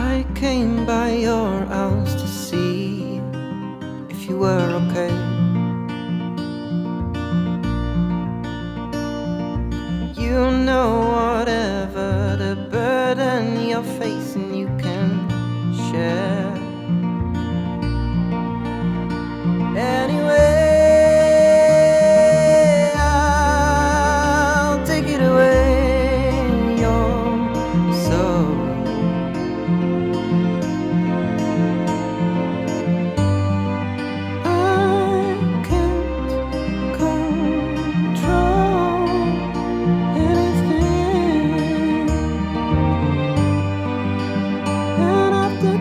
I came by your house to see if you were okay.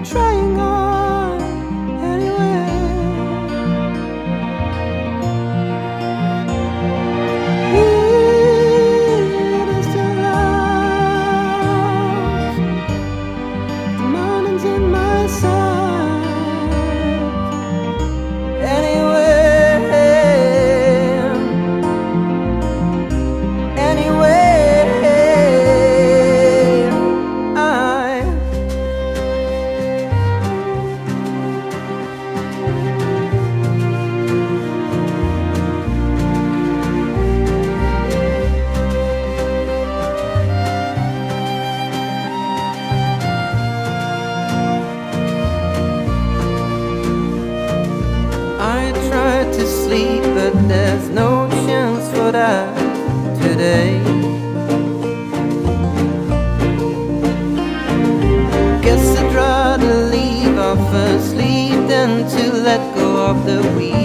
trying sleep, but there's no chance for that today. Guess I'd rather leave off asleep than to let go of the wheel.